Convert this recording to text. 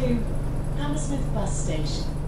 to Hammersmith Bus Station.